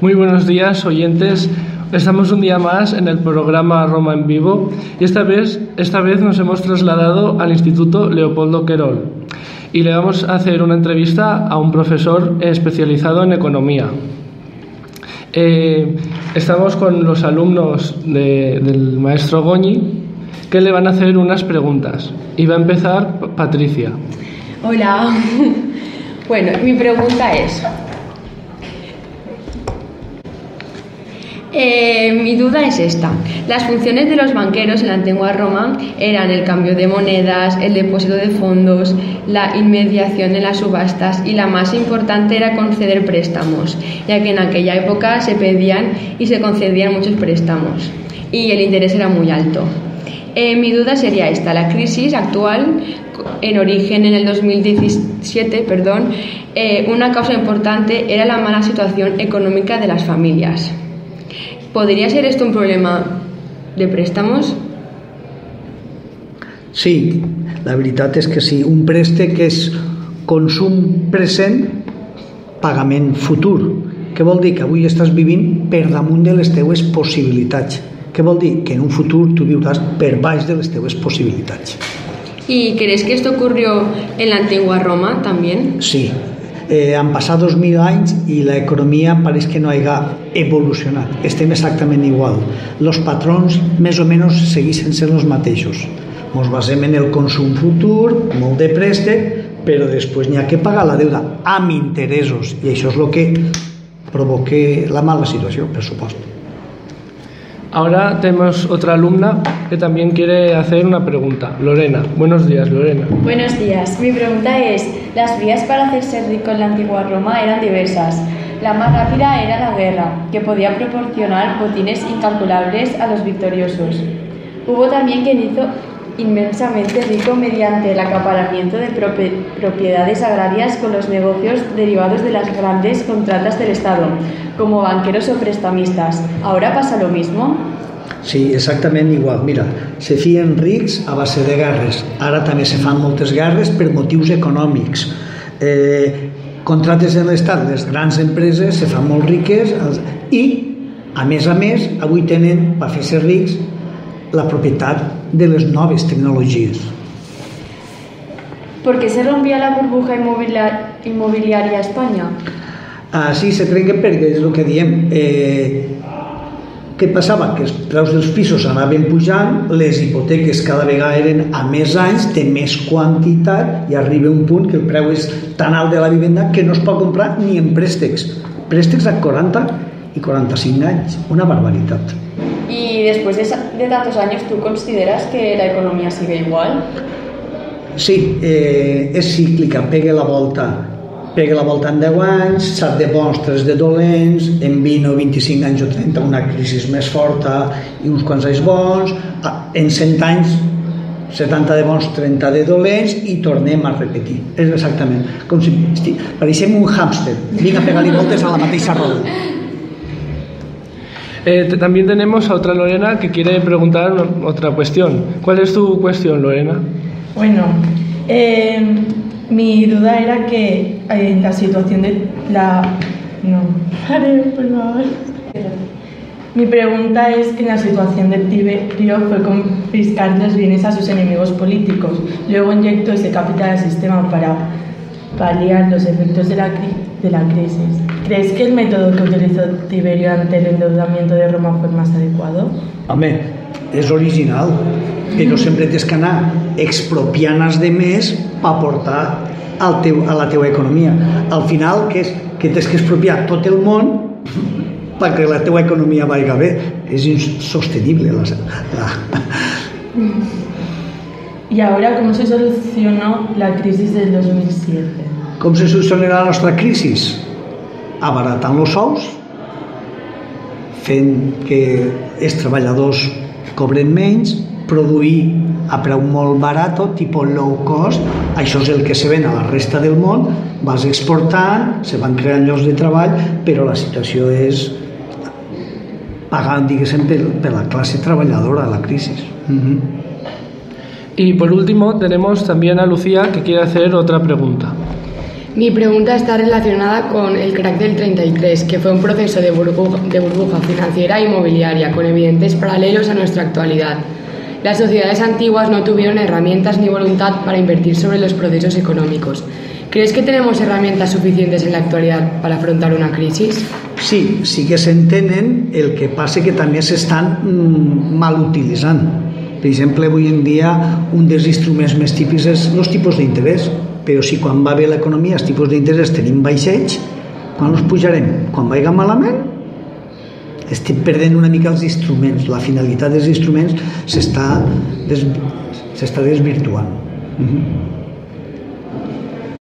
Muy buenos días, oyentes. Estamos un día más en el programa Roma en Vivo y esta vez, esta vez nos hemos trasladado al Instituto Leopoldo Querol y le vamos a hacer una entrevista a un profesor especializado en economía. Eh, estamos con los alumnos de- del maestro Goñi que le van a hacer unas preguntas y va a empezar Patricia. Hola. Bueno, mi pregunta es, eh, mi duda es esta. Las funciones de los banqueros en la antigua Roma eran el cambio de monedas, el depósito de fondos, la inmediación en las subastas y la más importante era conceder préstamos, ya que en aquella época se pedían y se concedían muchos préstamos y el interés era muy alto. Eh, mi duda sería esta, la crisis actual en origen en el 2017, perdón, eh, una causa importante era la mala situación económica de las familias. ¿Podría ser esto un problema de préstamos? Sí, la veritat és que sí. Un préstec és consum present, pagament futur. Què vol dir? Que avui estàs vivint per damunt de les teues possibilitats. Què vol dir? Que en un futur tu viuràs per baix de les teues possibilitats. ¿Y crees que esto ocurrió en la antigua Roma también? Sí, eh, han passat 2.000 anys i l'economia pareix que no hagi evolucionat. Estem exactament igual. Els patrons més o menys segueixen sent els mateixos. Ens basem en el consum futur, molt de préstec, però després n'hi ha que pagar la deuda amb interessos i això és el que provoca la mala situació, per supost. Ahora tenemos otra alumna que también quiere hacer una pregunta. Lorena. Buenos días, Lorena. Buenos días. Mi pregunta es, las vías para hacerse rico en la antigua Roma eran diversas. La más rápida era la guerra, que podía proporcionar botines incalculables a los victoriosos. Hubo también quien hizo inmensamente rico mediante el acaparamiento de propiedades agrarias con los negocios derivados de las grandes contratas del Estado, como banqueros o prestamistas. ¿Ahora pasa lo mismo? Sí, exactament igual. Mira, se fien rics a base de guerres. Ara també se fan moltes guerres per motius econòmics. Eh, contractes de l'Estat, les grans empreses se fan molt riques els- i, a més a més, avui tenen, per fer-se rics, la propietat de les noves tecnologies. ¿Por qué se rompía la burbuja inmobiliaria a España? Així se trenca perquè és el que diem. Eh, què passava? Que els preus dels pisos anaven pujant, les hipoteques cada vegada eren a més anys, de més quantitat, i arriba un punt que el preu és tan alt de la vivenda que no es pot comprar ni en préstecs. Préstecs a 40 i 45 anys. Una barbaritat. Y después de, de tantos años, ¿tú consideras que la economía sigue igual? Sí, eh, és cíclica, pega la volta pega la volta en 10 anys, sap de bons, 3 de dolents, en 20 o 25 anys o 30 una crisi més forta i uns quants anys bons, Ah, en 100 anys 70 de bons, 30 de dolents i tornem a repetir. És exactament com si esti, pareixem un hàmster, vinga a pegar-li voltes a la mateixa roda. Eh, también tenemos a otra Lorena que quiere preguntar otra cuestión. ¿Cuál es tu cuestión, Lorena? Bueno, eh, mi duda era que en la situación de la... No. Mi pregunta es que en la situación de Tiberio fue confiscar los bienes a sus enemigos políticos. Luego inyectó ese capital al sistema para paliar los efectos de la, de la crisis. ¿Crees que el método que utilizó Tiberio ante el endeudamiento de Roma fue más adecuado? Home, és original, però sempre tens que anar expropiant els demés per aportar al teu, a la teva economia. Al final, que és que tens que expropiar tot el món perquè la teva economia vaiga bé. És insostenible. La, la... ¿Y ahora cómo se solucionó la crisis del 2007? Com se la nostra crisi? Abaratant els sous, fent que els treballadors cobren menys, produir a preu molt barat, tipus low cost, això és el que se ven a la resta del món, vas exportant, se van creant llocs de treball, però la situació és pagant, diguéssim, per, per la classe treballadora, la crisi. Uh -huh. Y por último tenemos también a Lucía que quiere hacer otra pregunta. Mi pregunta está relacionada con el crack del 33, que fue un proceso de burbuja, financiera e inmobiliaria con evidentes paralelos a nuestra actualidad. Las sociedades antiguas no tuvieron herramientas ni voluntad para invertir sobre los procesos económicos. ¿Crees que tenemos herramientas suficientes en la actualidad para afrontar una crisis? Sí, sí que s'entenen, el que passa que també s'estan mm, mal utilitzant. Per exemple, avui en dia un dels instruments més típics és els tipus d'interès, però si quan va bé l'economia els tipus d'interès tenim baixets, quan els pujarem? Quan vaiga malament? Estem perdent una mica els instruments, la finalitat dels instruments s'està des, desvirtuant. Uh -huh.